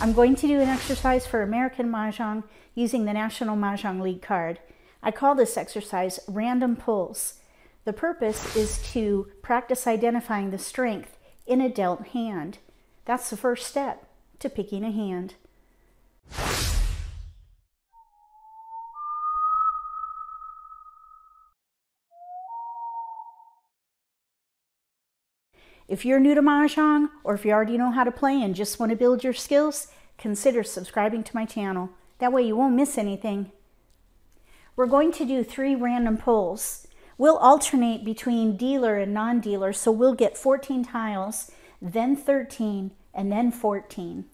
I'm going to do an exercise for American Mahjong using the National Mahjong League card. I call this exercise random pulls. The purpose is to practice identifying the strength in a dealt hand. That's the first step to picking a hand. If you're new to Mahjong, or if you already know how to play and just want to build your skills, consider subscribing to my channel. That way you won't miss anything. We're going to do three random pulls. We'll alternate between dealer and non-dealer, so we'll get 14 tiles, then 13, and then 14.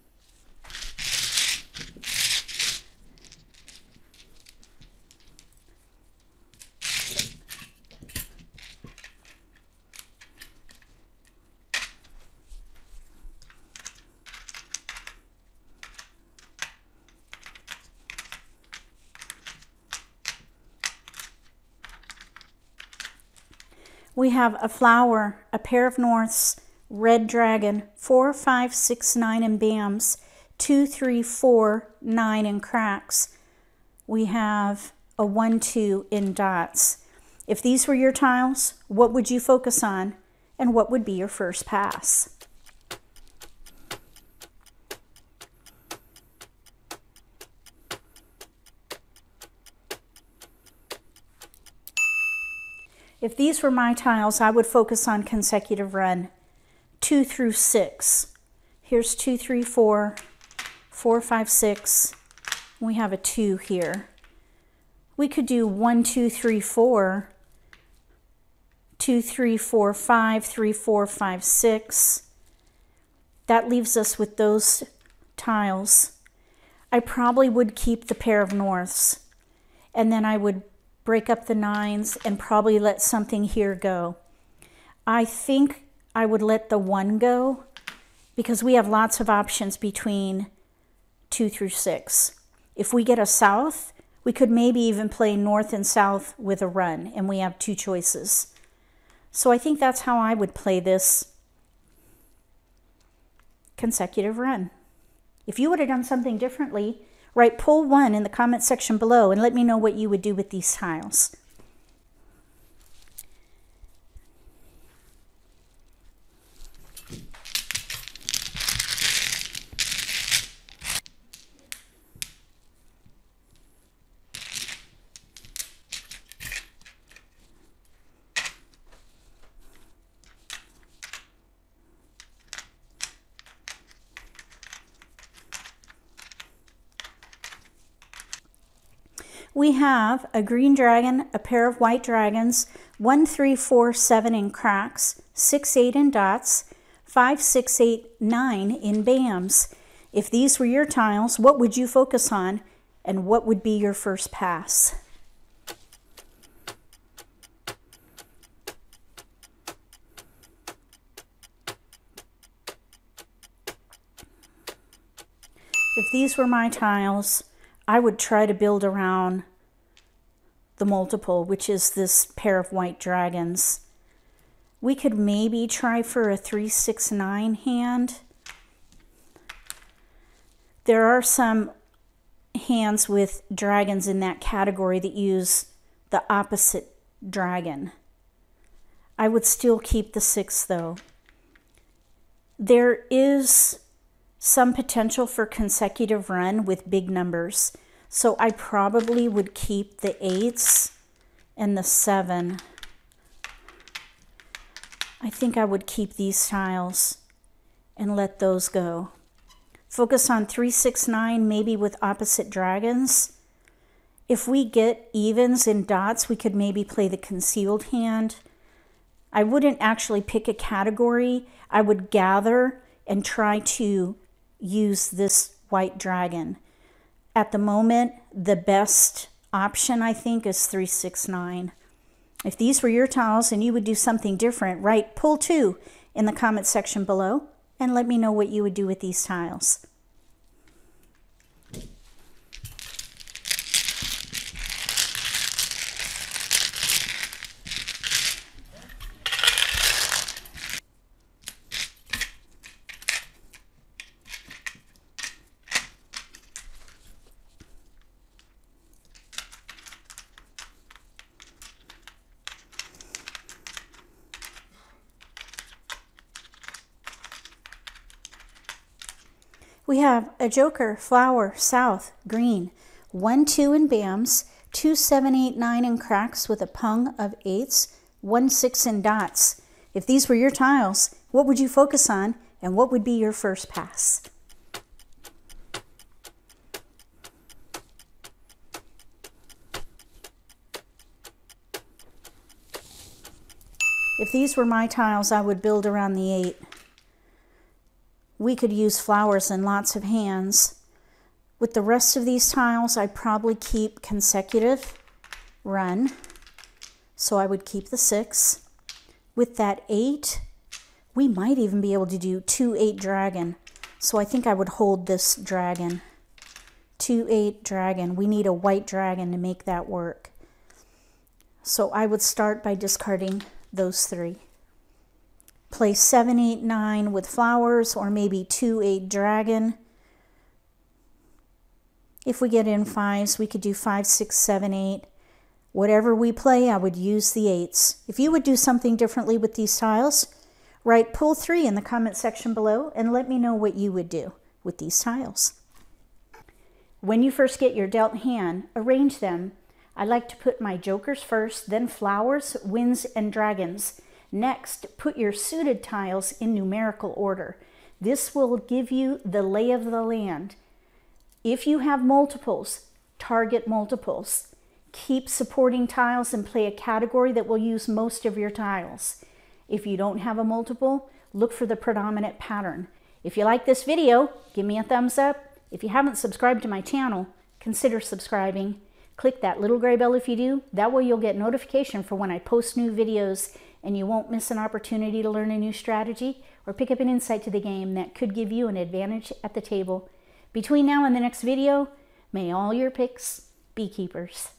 We have a flower, a pair of norths, red dragon, four, five, six, nine in bams, two, three, four, nine in cracks. We have a one, two in dots. If these were your tiles, what would you focus on and what would be your first pass? If these were my tiles, I would focus on consecutive run, two through six. Here's two, three, four, four, five, six. We have a two here. We could do one, two, three, four, two, three, four, five, three, four, five, six. That leaves us with those tiles. I probably would keep the pair of norths and then I would break up the nines, and probably let something here go. I think I would let the one go because we have lots of options between two through six. If we get a south, we could maybe even play north and south with a run, and we have two choices. So I think that's how I would play this consecutive run. If you would have done something differently, Write pull one in the comment section below and let me know what you would do with these tiles. We have a green dragon, a pair of white dragons, one, three, four, seven in cracks, six, eight in dots, five, six, eight, nine in bams. If these were your tiles, what would you focus on and what would be your first pass? If these were my tiles, I would try to build around the multiple, which is this pair of white dragons. We could maybe try for a 369 hand. There are some hands with dragons in that category that use the opposite dragon. I would still keep the six though. There is some potential for consecutive run with big numbers. So I probably would keep the eights and the seven. I think I would keep these tiles and let those go. Focus on 369, maybe with opposite dragons. If we get evens and dots, we could maybe play the concealed hand. I wouldn't actually pick a category. I would gather and try to use this white dragon. At the moment, the best option, I think, is 369. If these were your tiles and you would do something different, write pull two in the comment section below and let me know what you would do with these tiles. We have a joker, flower, south, green, 1, 2 in BAMs, 2, 7, 8, 9 in cracks with a pung of eights, 1, 6 in dots. If these were your tiles, what would you focus on and what would be your first pass? If these were my tiles, I would build around the 8. We could use flowers in lots of hands. With the rest of these tiles, I'd probably keep consecutive run. So I would keep the 6. With that 8, we might even be able to do 2-8 dragon. So I think I would hold this dragon. 2-8 dragon. We need a white dragon to make that work. So I would start by discarding those three. Play 7, 8, 9 with flowers or maybe 2, 8 dragon. If we get in fives, we could do 5, 6, 7, 8. Whatever we play, I would use the eights. If you would do something differently with these tiles, write pull 3 in the comment section below and let me know what you would do with these tiles. When you first get your dealt hand, arrange them I like to put my jokers first, then flowers, winds, and dragons. Next, put your suited tiles in numerical order. This will give you the lay of the land. If you have multiples, target multiples. Keep supporting tiles and play a category that will use most of your tiles. If you don't have a multiple, look for the predominant pattern. If you like this video, give me a thumbs up. If you haven't subscribed to my channel, consider subscribing. Click that little gray bell if you do. That way you'll get notification for when I post new videos and you won't miss an opportunity to learn a new strategy or pick up an insight to the game that could give you an advantage at the table. Between now and the next video, may all your picks be keepers.